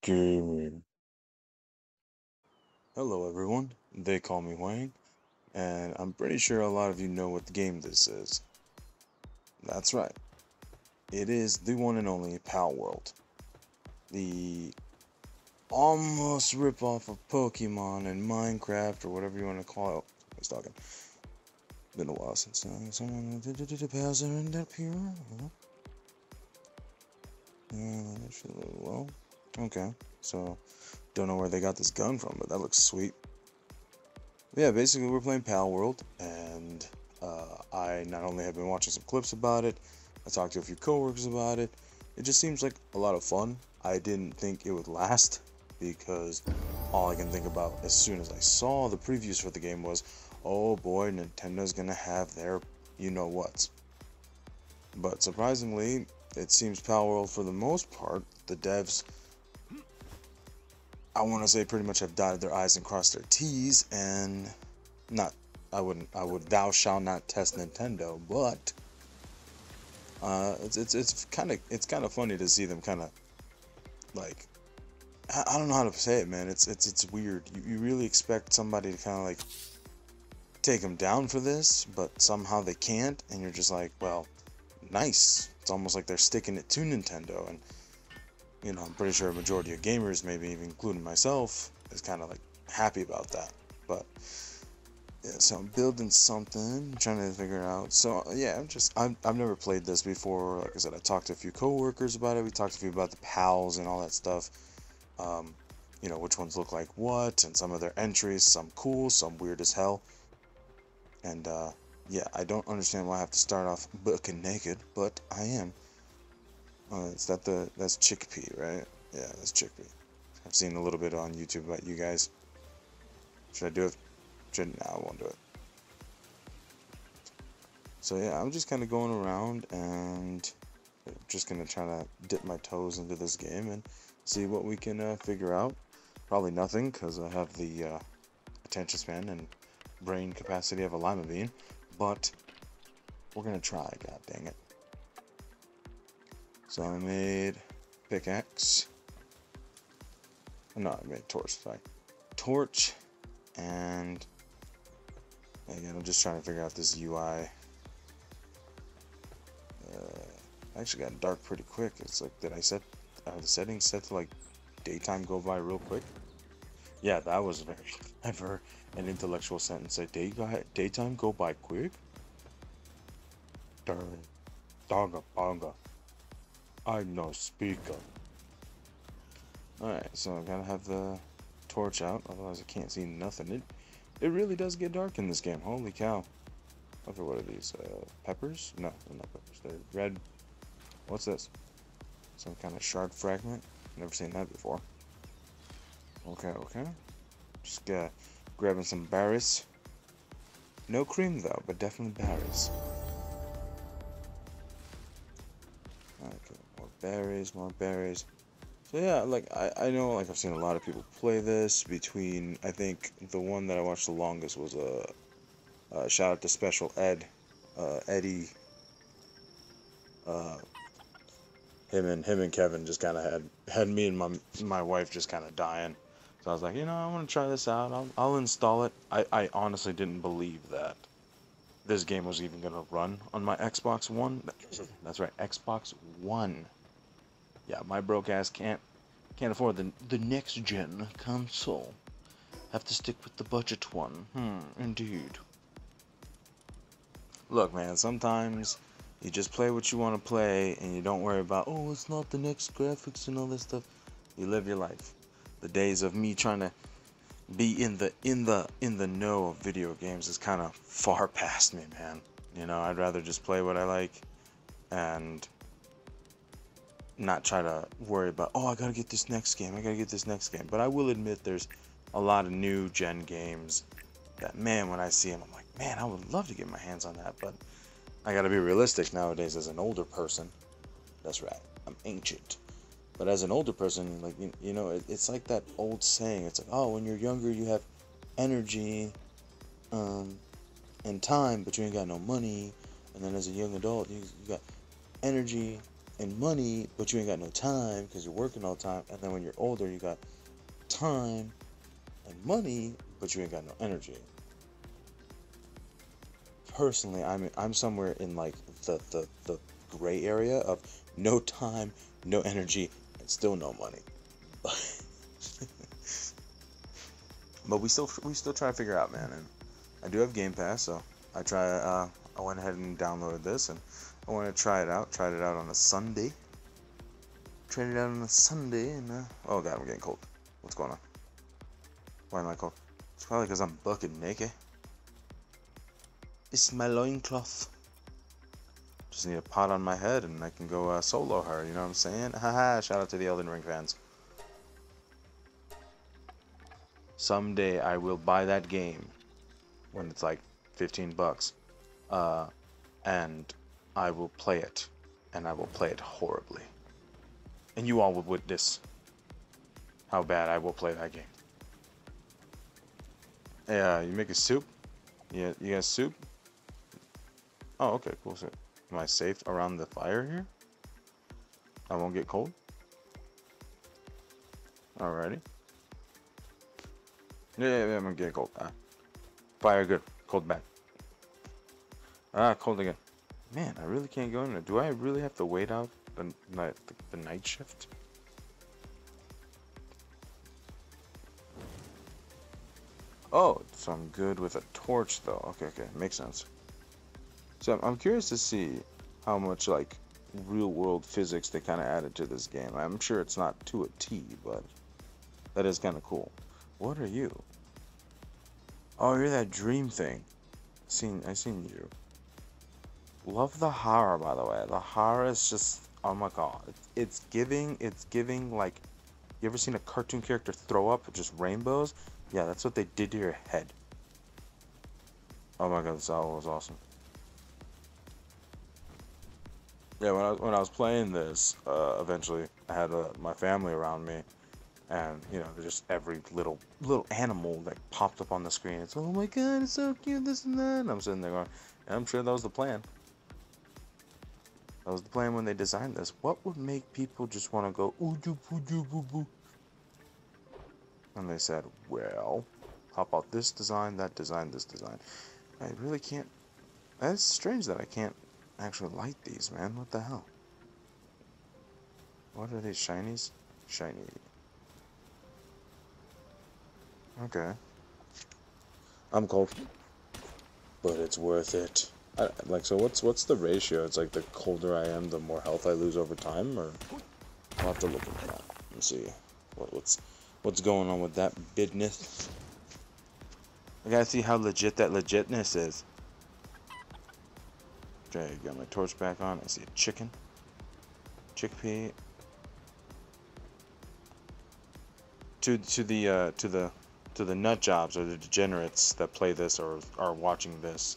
Gaming. Hello, everyone. They call me Wang, and I'm pretty sure a lot of you know what game this is. That's right. It is the one and only Pal World. The almost ripoff of Pokemon and Minecraft, or whatever you want to call it. I was talking. Been a while since uh, someone did are in that Uh, well, okay. So, don't know where they got this gun from, but that looks sweet. Yeah, basically we're playing Pal World, and uh, I not only have been watching some clips about it, I talked to a few coworkers about it. It just seems like a lot of fun. I didn't think it would last because all I can think about as soon as I saw the previews for the game was, oh boy, Nintendo's gonna have their you know what's. But surprisingly, it seems Palworld for the most part, the devs I want to say pretty much have dotted their I's and crossed their T's and not I wouldn't I would thou shall not test Nintendo, but uh, it's it's it's kind of it's kind of funny to see them kind of like I, don't know how to say it, man. It's it's it's weird. You you really expect somebody to kind of like take them down for this, but somehow they can't, and you're just like, well, nice. It's almost like they're sticking it to Nintendo, and you know, I'm pretty sure a majority of gamers, maybe even including myself, is kind of like happy about that. But yeah, so I'm building something, I'm trying to figure it out. So yeah, I'm just I've, I've never played this before. Like I said, I talked to a few coworkers about it. We talked a few about the pals and all that stuff. Um, you know, which ones look like what, and some of their entries. Some cool, some weird as hell. And uh, yeah, I don't understand why I have to start off booking naked, but I am. Uh, is that the that's chickpea, right? Yeah, that's chickpea. I've seen a little bit on YouTube about you guys. Should I do it? Should no, I won't do it. So yeah, I'm just kind of going around and just gonna try to dip my toes into this game and see what we can uh, figure out. Probably nothing because I have the uh, attention span and brain capacity of a lima bean, but we're gonna try. God dang it. So I made pickaxe. No, I made torch. Sorry, torch, and again, I'm just trying to figure out this UI. Uh, actually got dark pretty quick. It's like, did I set the settings set to like daytime go by real quick? Yeah, that was very clever and intellectual sentence. Say day daytime go by quick. Darn, dogga bonga. I'm no speaker. Alright, so I gotta have the torch out, otherwise I can't see nothing. It it really does get dark in this game. Holy cow. Okay, what are these? Uh, peppers? No, they're not peppers. They're red. What's this? Some kind of shard fragment? Never seen that before. Okay, okay. Just uh, grabbing some berries. No cream though, but definitely berries. More berries, more berries. So yeah, like I, I know like I've seen a lot of people play this between I think the one that I watched the longest was a uh, uh, shout out to Special Ed, uh, Eddie. Uh, him and him and Kevin just kind of had had me and my my wife just kind of dying. So I was like, you know, I want to try this out. I'll I'll install it. I I honestly didn't believe that this game was even gonna run on my Xbox One. That's right, Xbox One yeah, my broke ass can't can't afford the the next gen console. Have to stick with the budget one. Hmm, indeed. Look, man, sometimes you just play what you want to play and you don't worry about, oh, it's not the next graphics and all this stuff. You live your life. The days of me trying to be in the in the in the know of video games is kind of far past me, man. You know, I'd rather just play what I like and not try to worry about oh I gotta get this next game I gotta get this next game. But I will admit there's a lot of new gen games that man when I see them I'm like man I would love to get my hands on that. But I gotta be realistic nowadays as an older person. That's right. I'm ancient but as an older person like you, you know it, it's like that old saying it's like oh when you're younger you have energy um, and time but you ain't got no money and then as a young adult you, you got energy and money, but you ain't got no time because you're working all the time. And then when you're older, you got time and money, but you ain't got no energy. Personally, I'm I'm somewhere in like the the, the gray area of no time, no energy, and still no money. but we still we still try to figure out, man. And I do have Game Pass, so I try. Uh, I went ahead and downloaded this, and I want to try it out. Tried it out on a Sunday. Tried it out on a Sunday, and uh, oh god, I'm getting cold. What's going on? Why am I cold? It's probably because I'm bucking naked. It's my loincloth. Just need a pot on my head and I can go uh, solo her, you know what I'm saying? Haha, shout out to the Elden Ring fans. Someday I will buy that game when it's like 15 bucks. Uh, and I will play it. And I will play it horribly. And you all will witness how bad I will play that game. Yeah, you make a soup? Yeah, you got soup? Oh, okay, cool. So, am I safe around the fire here? I won't get cold? Alrighty. Yeah, yeah, yeah I'm gonna get cold. Ah. Fire good, cold bad. Ah, cold again. Man, I really can't go in there. Do I really have to wait out the night, the, the night shift? Oh, so I'm good with a torch though. Okay, okay, makes sense. So I'm curious to see how much like real world physics they kind of added to this game. I'm sure it's not to a T, but that is kind of cool. What are you? Oh, you're that dream thing. Seen, I seen you. Love the horror, by the way. The horror is just, oh my god, it's, it's giving, it's giving like, you ever seen a cartoon character throw up just rainbows? Yeah, that's what they did to your head. Oh my god, this owl was awesome. Yeah, when I, when I was playing this, uh, eventually I had uh, my family around me, and you know, just every little little animal that popped up on the screen. It's oh my god, it's so cute, this and that. And I'm sitting there going, and I'm sure that was the plan. That was the plan when they designed this. What would make people just want to go ooh doo boo doo boo boo? And they said, well, how about this design, that design, this design? I really can't. That's strange that I can't actually light these, man. What the hell? What are these shinies? Shiny. Okay. I'm cold, but it's worth it. I, like, so what's what's the ratio? It's like the colder I am, the more health I lose over time, or I'll have to look at that and see what, what's what's going on with that business. I gotta see how legit that legitness is. Okay, got my torch back on. I see a chicken, chickpea. To to the uh, to the to the nut jobs or the degenerates that play this or are watching this.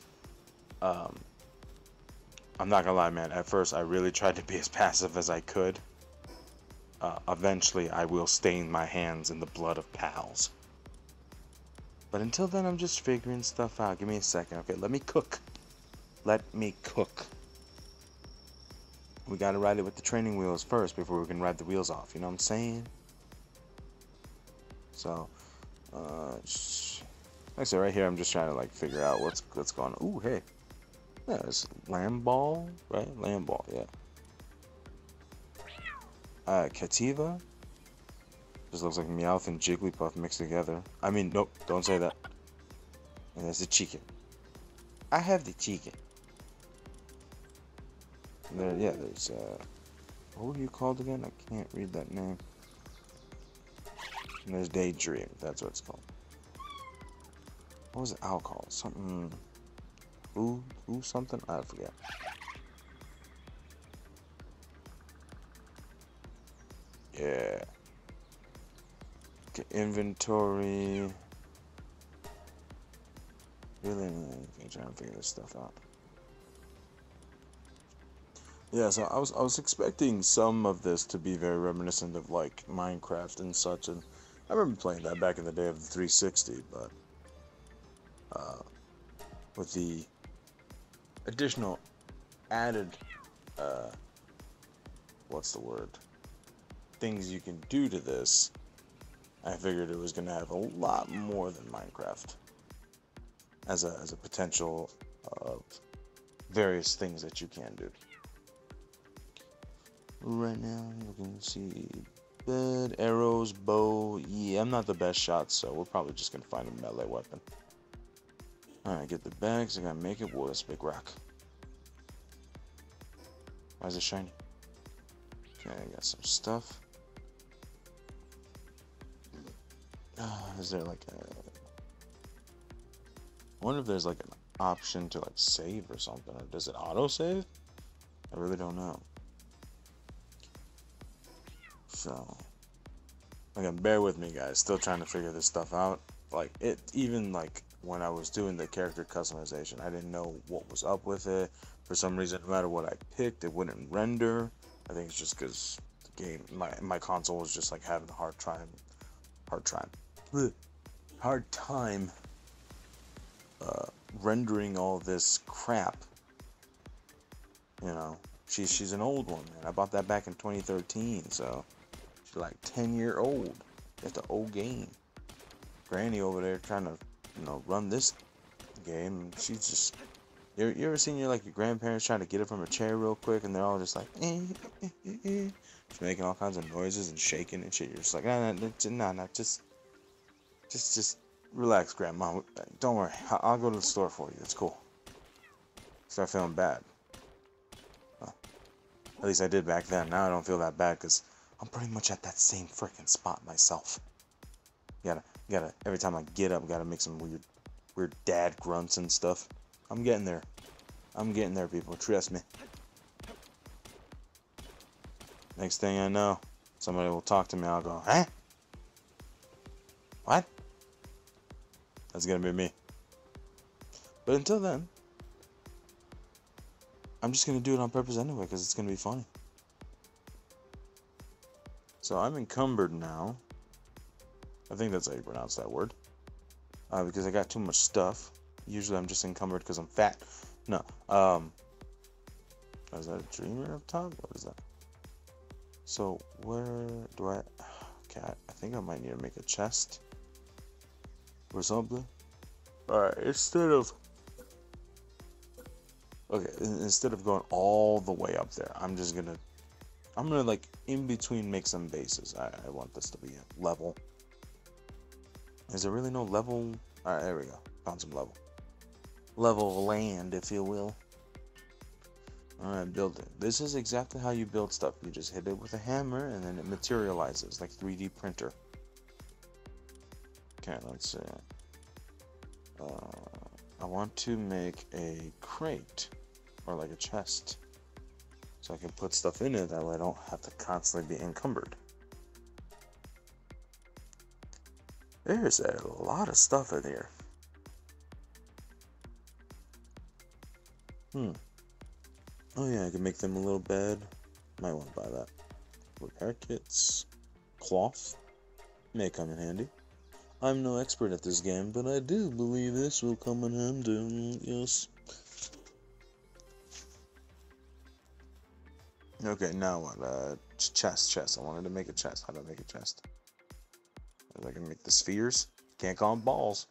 Um, I'm not gonna lie, man. At first, I really tried to be as passive as I could. Uh, eventually, I will stain my hands in the blood of pals. But until then, I'm just figuring stuff out. Give me a second. Okay, let me cook. Let me cook. We gotta ride it with the training wheels first before we can ride the wheels off. You know what I'm saying? So, uh, like I said, right here, I'm just trying to like figure out what's what's going on. Ooh, hey, yeah, it's Lamball, right? Lamball, yeah. Uh, Cattiva. Just looks like Meowth and Jigglypuff mixed together. I mean, nope, don't say that. And there's the chicken. I have the chicken. There, yeah, there's, uh, what were you called again? I can't read that name. And there's Daedream, that's what it's called. What was owl called? Something, ooh, ooh, something? I forget. Yeah. Okay, inventory. Really, anything trying to figure this stuff out. Yeah, so I was I was expecting some of this to be very reminiscent of like Minecraft and such, and I remember playing that back in the day of the 360, but uh, with the additional added uh, what's the word? Things you can do to this, I figured it was gonna have a lot more than Minecraft as a as a potential of various things that you can do. Right now, you can see bed, arrows, bow. Yeah, I'm not the best shot, so we're probably just gonna find a melee weapon. Alright, get the bags. I gotta make it. Whoa, that's a big rock. Why is it shiny? Okay, I got some stuff. Uh, is there like a... I wonder if there's like an option to like save or something. Or does it auto save? I really don't know. So, again, bear with me, guys. Still trying to figure this stuff out. Like it, even like when I was doing the character customization, I didn't know what was up with it. For some reason, no matter what I picked, it wouldn't render. I think it's just because the game, my my console was just like having a hard time, hard time, hard time uh, rendering all this crap. You know, she's she's an old one, man. I bought that back in 2013, so she's like 10 year old. It's an old game. Granny over there trying to, you know, run this game. She's just. You ever, you ever seen your like your grandparents trying to get it from a chair real quick, and they're all just like, eh, eh, eh, eh, just making all kinds of noises and shaking and shit. You're just like, nah, nah, nah, nah, just, just, just relax, grandma. Don't worry, I'll go to the store for you. It's cool. Start feeling bad. Well, at least I did back then. Now I don't feel that bad because I'm pretty much at that same freaking spot myself. Gotta, gotta. Every time I get up, gotta make some weird, weird dad grunts and stuff. I'm getting there. I'm getting there, people. Trust me. Next thing I know, somebody will talk to me. I'll go, huh? What? That's gonna be me. But until then, I'm just gonna do it on purpose anyway because it's gonna be funny. So I'm encumbered now. I think that's how you pronounce that word. Uh, because I got too much stuff. Usually I'm just encumbered because I'm fat. No. Um. Is that a dreamer up top? What is that? So where do I? Okay, I think I might need to make a chest or something. All right, instead of okay, instead of going all the way up there, I'm just gonna I'm gonna like in between make some bases. I, I want this to be a level. Is there really no level? All right, there we go. Found some level. Level of land, if you will. Alright, build it. This is exactly how you build stuff. You just hit it with a hammer and then it materializes like 3D printer. Okay, let's see. Uh, I want to make a crate or like a chest so I can put stuff in it that way I don't have to constantly be encumbered. There's a lot of stuff in here. Hmm. Oh yeah, I can make them a little bed. Might want to buy that. Repair kits. Cloth. May come in handy. I'm no expert at this game, but I do believe this will come in handy. Yes. Okay, now what? Uh, chest, chest. I wanted to make a chest. How do I make a chest? I can make the spheres. Can't call them balls.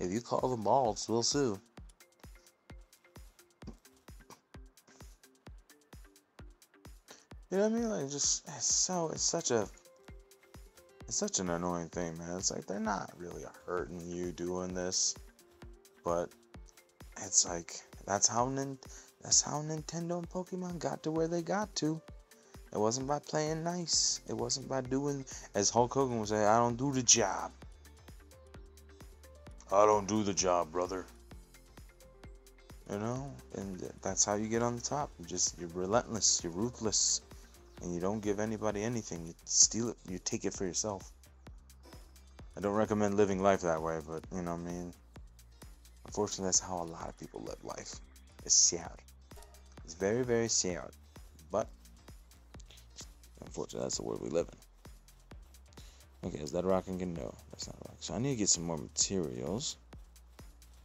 If you call them balls, we'll sue. You know what I mean? Like, just it's so it's such a it's such an annoying thing, man. It's like they're not really hurting you doing this, but it's like that's how Nin- that's how Nintendo and Pokemon got to where they got to. It wasn't by playing nice. It wasn't by doing, as Hulk Hogan would say, I don't do the job. I don't do the job, brother. You know, and that's how you get on the top. You just you're relentless, you're ruthless, and you don't give anybody anything. You steal it, you take it for yourself. I don't recommend living life that way, but you know what I mean. Unfortunately, that's how a lot of people live life. It's sad. It's very, very sad. But Unfortunately, that's the world we live in. Okay, is that rock again? No, that's not rock. So I need to get some more materials.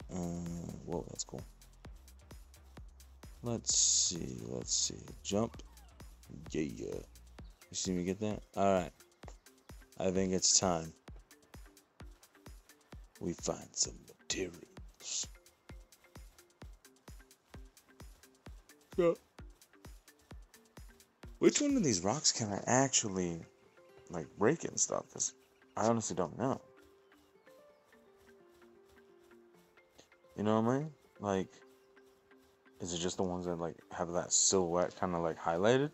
Uh, whoa, that's cool. Let's see, let's see. Jump. Yeah, yeah. You see me get that? Alright. I think it's time. We find some materials. Which one of these rocks can I actually, like, break and stuff? Because I honestly don't know. You know what I mean? Like, is it just the ones that like have that silhouette kind of like highlighted?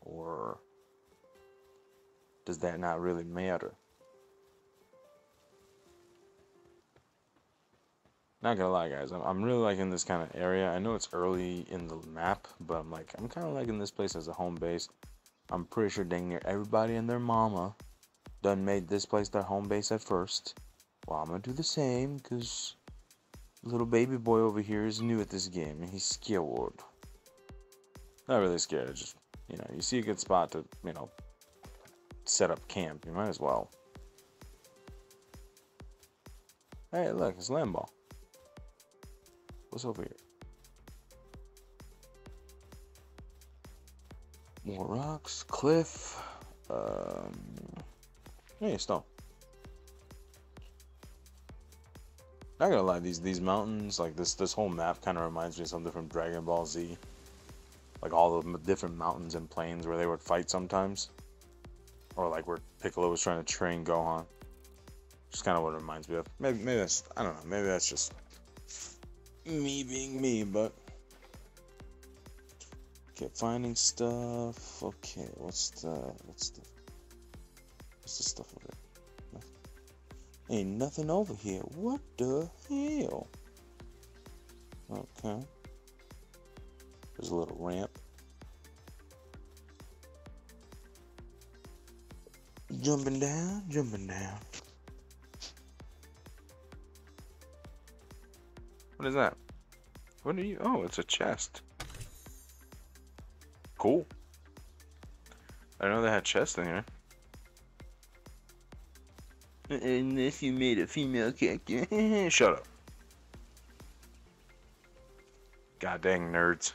Or does that not really matter? Not gonna lie, guys, I'm, I'm really liking this kind of area. I know it's early in the map, but I'm like, I'm kind of liking this place as a home base. I'm pretty sure dang near everybody and their mama done made this place their home base at first. Well, I'm gonna do the same, because Little baby boy over here is new at this game and he's scared. Not really scared, just, you know, you see a good spot to, you know, set up camp, you might as well. Hey, look, it's Lambo. What's over here? More rocks, cliff, um, hey, stone. Not gonna lie, these these mountains, like this this whole map, kind of reminds me of something from Dragon Ball Z. Like all the different mountains and plains where they would fight sometimes, or like where Piccolo was trying to train Gohan. Just kind of what it reminds me of. Maybe maybe that's I don't know. Maybe that's just me being me, but okay, finding stuff. Okay, what's the what's the what's the stuff over there? Ain't nothing over here. What the hell? Okay. There's a little ramp. Jumping down, jumping down. What is that? What are you? Oh, it's a chest. Cool. I know they had chests in here. Unless you made a female character. Shut up. God dang nerds.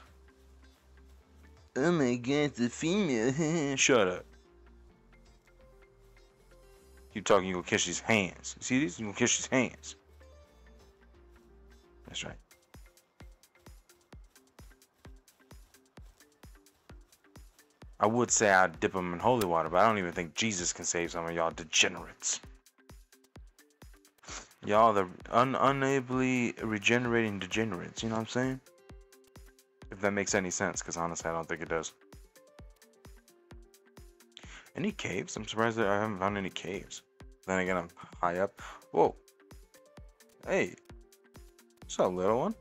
Oh my god, the female. Shut up. You talking, you gonna kiss his hands. See this? You gonna kiss his hands. That's right. I would say I'd dip them in holy water, but I don't even think Jesus can save some of y'all degenerates. Y'all the un unably regenerating degenerates, you know what I'm saying? If that makes any sense, because honestly I don't think it does. Any caves? I'm surprised that I haven't found any caves. Then again, I'm high up. Whoa. Hey. What's up, little one?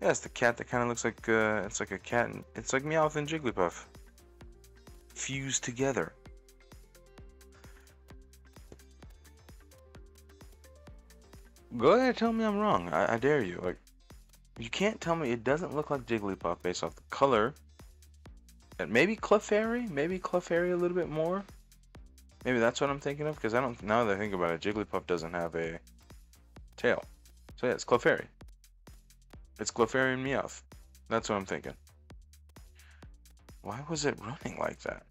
Yeah, it's the cat that kind of looks like, uh, it's like a cat, and it's like Meowth and Jigglypuff. Fused together. Go ahead, and tell me I'm wrong. I, I dare you. Like, you can't tell me it doesn't look like Jigglypuff based off the color. And maybe Clefairy? Maybe Clefairy a little bit more? Maybe that's what I'm thinking of? Because I don't, now that I think about it, Jigglypuff doesn't have a tail. So yeah, it's Clefairy. It's Clefairy and Meowth. That's what I'm thinking. Why was it running like that?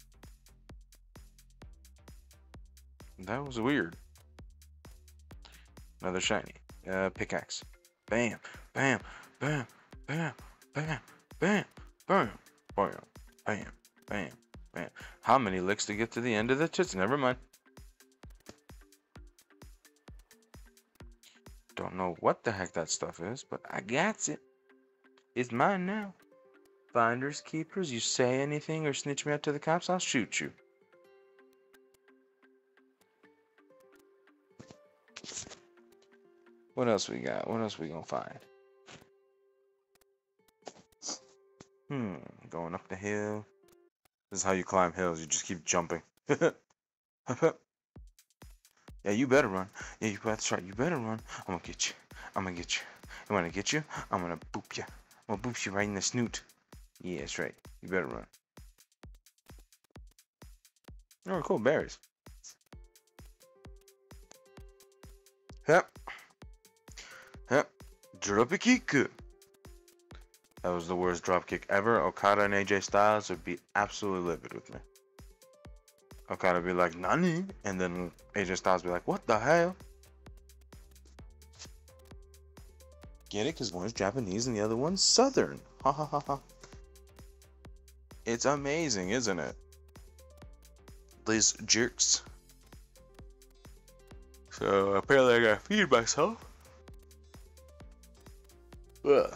That was weird. Another shiny. Uh, pickaxe. Bam, bam, bam, bam, bam, bam, bam, bam, bam, bam, bam. How many licks to get to the end of the tits? Never mind. Don't know what the heck that stuff is, but I got it. It's mine now. Finders keepers, you say anything or snitch me out to the cops, I'll shoot you. What else we got? What else we gonna find? Hmm, going up the hill. This is how you climb hills. You just keep jumping. yeah, you better run. Yeah, you that's right. You better run. I'm gonna get you. I'm gonna get you. I'm gonna get you. I'm gonna boop you. I'm gonna boop you right in the snoot. Yeah, that's right. You better run. Oh, cool. Berries. Yep. Yep. Drop a kick. that was the worst dropkick ever, Okada and AJ Styles would be absolutely livid with me. Okada be like, Nani? And then AJ Styles be like, what the hell? Get it? Because one's Japanese and the other one's Southern. Ha ha ha ha. It's amazing, isn't it? These jerks. So apparently I gotta feed myself. Ugh.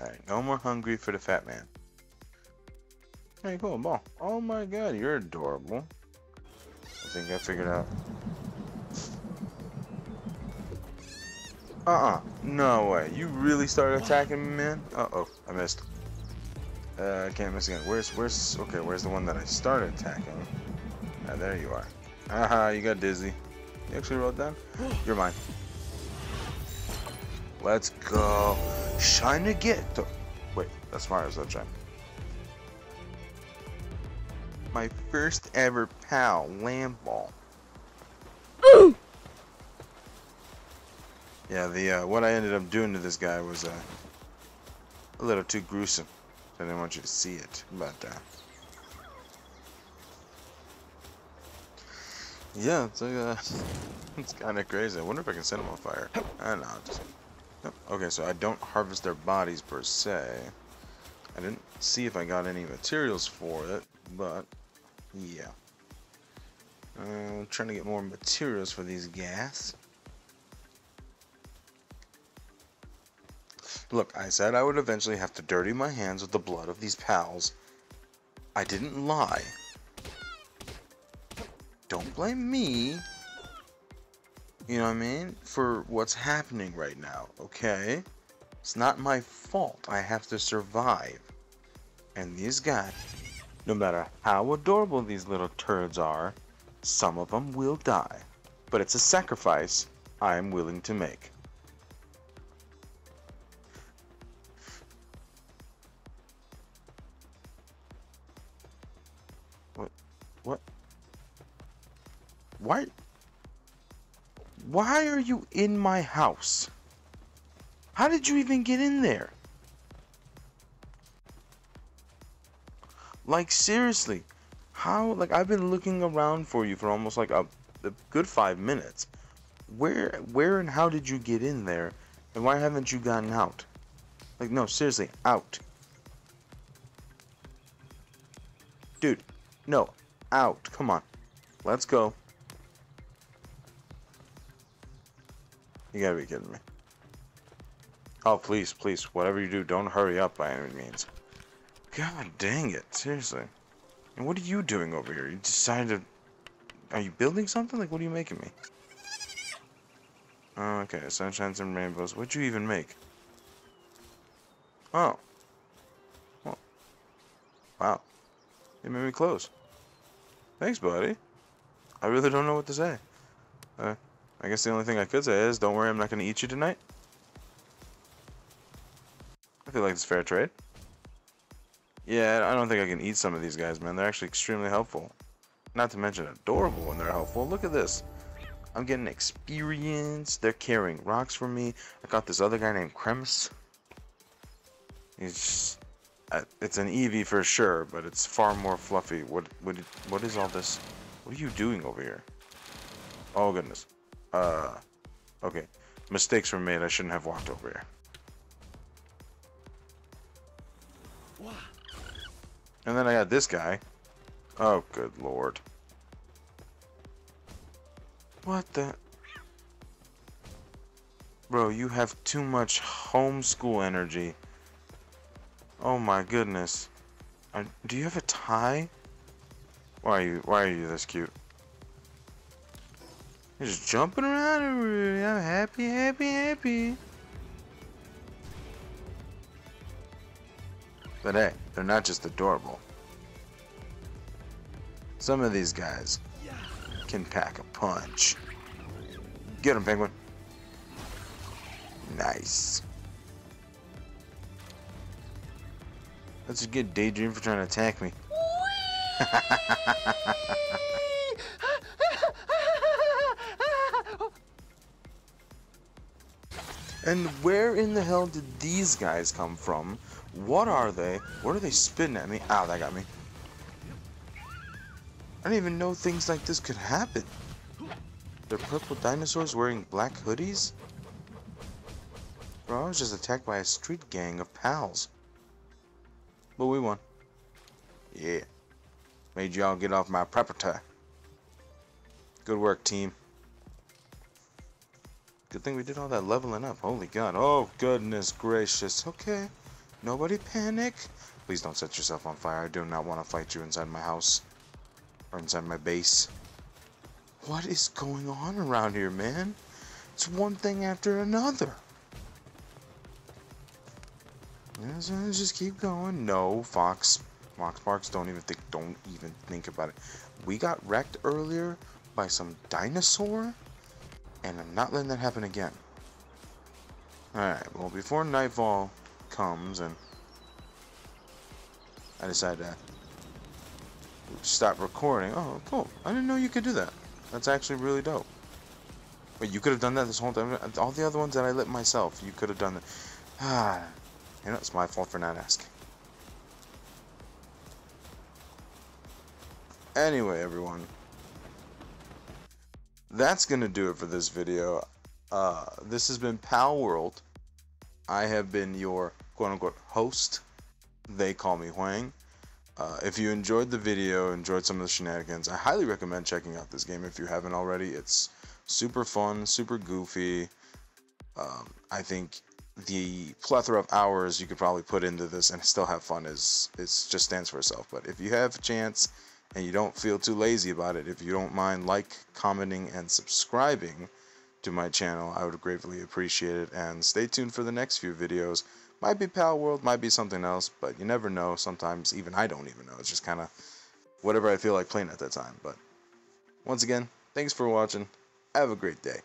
Alright, no more hungry for the fat man. Hey, cool, ball. Oh my god, you're adorable. I think I figured out. Uh-uh. No way. You really started attacking me, man? Uh-oh. I missed. Uh, I can't miss again. Where's, where's, okay, where's the one that I started attacking? Ah, there you are. Haha, you got dizzy. You actually wrote down? You're mine. Let's go. Shine again. Wait, that's Mario Sunshine. My first ever pal, Lamball. Yeah, the uh, what I ended up doing to this guy was uh, a little too gruesome. I didn't want you to see it, but uh, yeah, it's like, uh, it's kind of crazy. I wonder if I can set him on fire. I don't know. Okay, so I don't harvest their bodies per se. I didn't see if I got any materials for it, but yeah. Uh, I'm trying to get more materials for these gas. Look, I said I would eventually have to dirty my hands with the blood of these pals. I didn't lie. Don't blame me. You know what I mean? For what's happening right now, okay? It's not my fault. I have to survive. And these guys, no matter how adorable these little turds are, some of them will die. But it's a sacrifice I am willing to make. What? What? Why? Why are you in my house? How did you even get in there? Like seriously, how? Like I've been looking around for you for almost like a, a good five minutes. Where, where, and how did you get in there? And why haven't you gotten out? Like no, seriously, out. Dude, no, out. Come on. Let's go. You gotta be kidding me. Oh, please, please, whatever you do, don't hurry up by any means. God dang it, seriously. And what are you doing over here? You decided to... Are you building something? Like, what are you making me? Oh, okay, sunshines and rainbows. What'd you even make? Oh. oh. Wow. You made me close. Thanks, buddy. I really don't know what to say. Uh, I guess the only thing I could say is, don't worry, I'm not going to eat you tonight. I feel like it's fair trade. Yeah, I don't think I can eat some of these guys, man. They're actually extremely helpful. Not to mention adorable when they're helpful. Look at this. I'm getting experience. They're carrying rocks for me. I got this other guy named Cremis. He's just uh, it's an Eevee for sure, but it's far more fluffy. What what what is all this? What are you doing over here? Oh goodness. Uh, okay. Mistakes were made. I shouldn't have walked over here. And then I got this guy. Oh, good lord. What the? Bro, you have too much homeschool energy. Oh my goodness. Do you have a tie? Why are you why are you this cute? Just jumping around everywhere. I'm happy, happy, happy. But hey, they're not just adorable. Some of these guys can pack a punch. Get him, penguin. Nice. That's a good Daedream for trying to attack me. And where in the hell did these guys come from? What are they? What are they spitting at me? Ow, that got me. I didn't even know things like this could happen. They're purple dinosaurs wearing black hoodies? Bro, I was just attacked by a street gang of pals. But we won. Yeah. Made y'all get off my property. Good work, team. Good thing we did all that leveling up. Holy God. Oh, goodness gracious. Okay. Nobody panic. Please don't set yourself on fire. I do not want to fight you inside my house. Or inside my base. What is going on around here, man? It's one thing after another. Just keep going. No, Fox. Foxparks, don't even think don't even think about it. We got wrecked earlier by some dinosaur? And I'm not letting that happen again. Alright, well, before nightfall comes and I decide to stop recording. Oh, cool. I didn't know you could do that. That's actually really dope. Wait, you could have done that this whole time? All the other ones that I lit myself, you could have done that. Ah, you know, it's my fault for not asking. Anyway, everyone that's going to do it for this video. Uh, this has been Pal World. I have been your quote-unquote host. They call me Huang. Uh, if you enjoyed the video, enjoyed some of the shenanigans, I highly recommend checking out this game if you haven't already. It's super fun, super goofy. Um, I think the plethora of hours you could probably put into this and still have fun is, is just stands for itself. But if you have a chance and you don't feel too lazy about it, if you don't mind like, commenting, and subscribing to my channel, I would greatly appreciate it. And stay tuned for the next few videos. Might be Pal World, might be something else, but you never know. Sometimes even I don't even know. It's just kind of whatever I feel like playing at that time. But once again, thanks for watching. Have a great day.